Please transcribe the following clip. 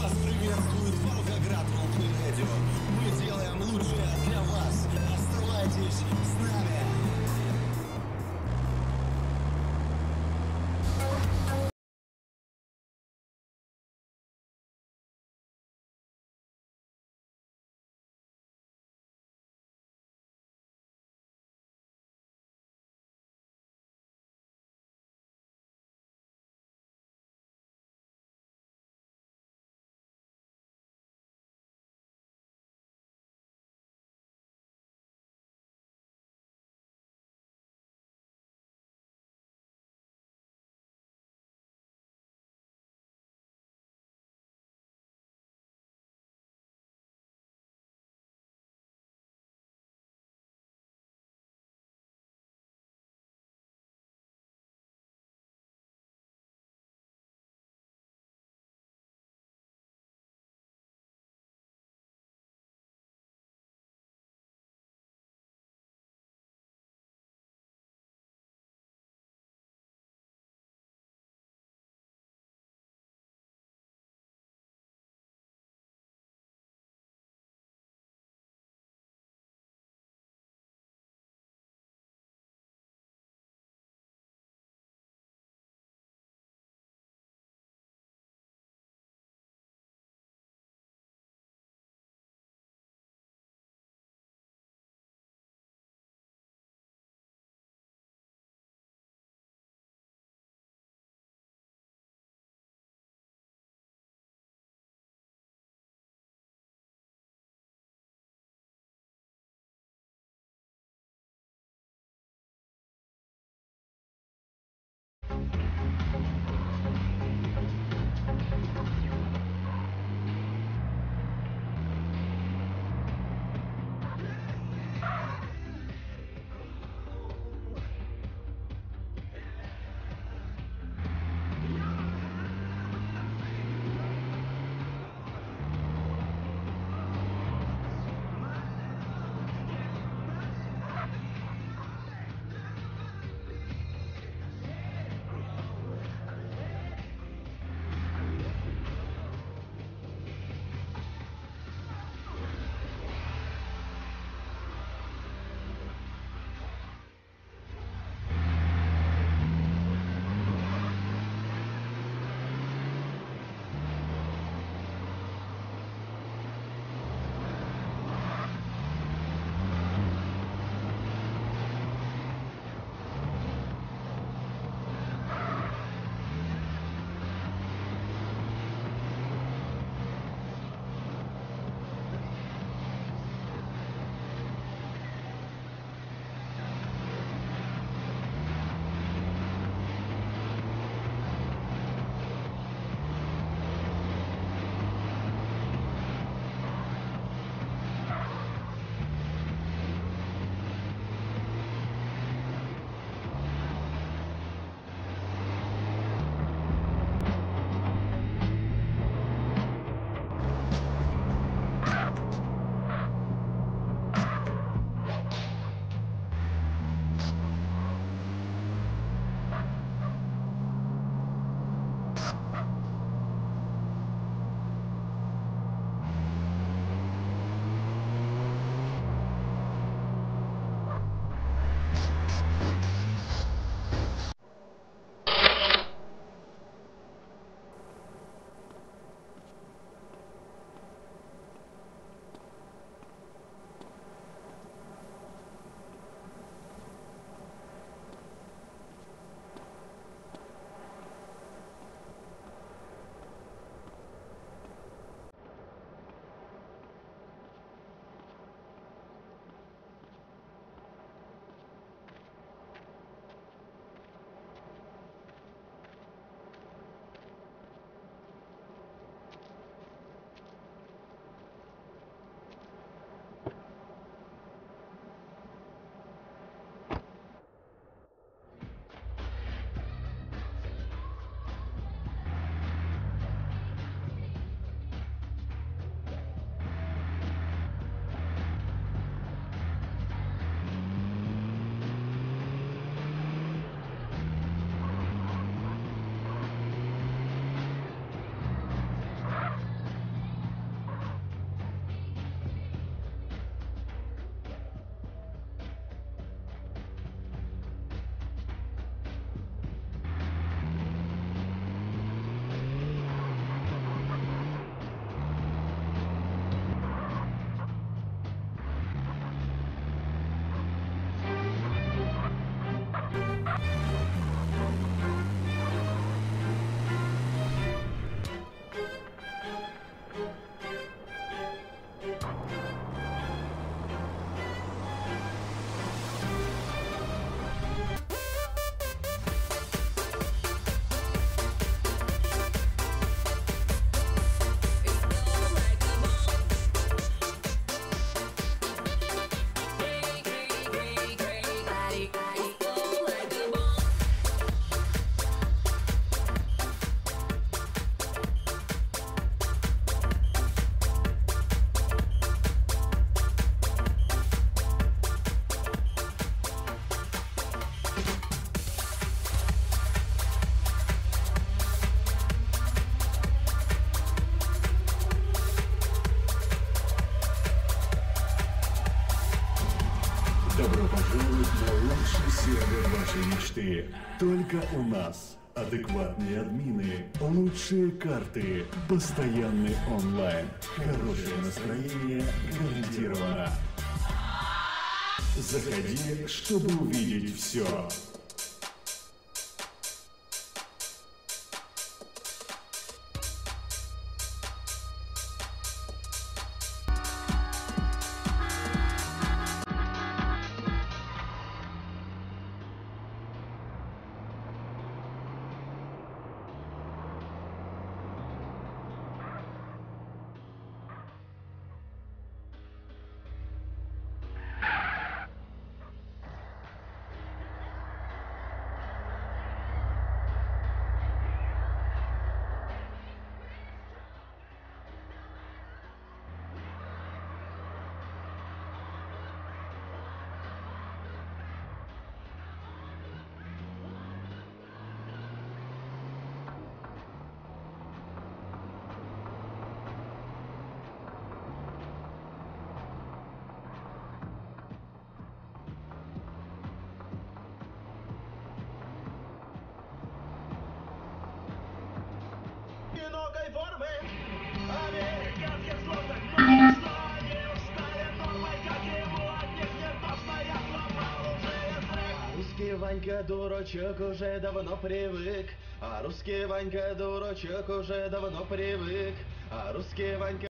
Вас приветствует Волгоград Мультимедиа. Мы делаем лучшее для вас. Оставайтесь с нами. Добро пожаловать на лучший сервер вашей мечты. Только у нас. Адекватные админы, лучшие карты, постоянный онлайн, хорошее настроение гарантировано. Заходи, чтобы увидеть все. Ванька дурачок уже давно привык А русский Ванька дурачок уже давно привык А русский Ванька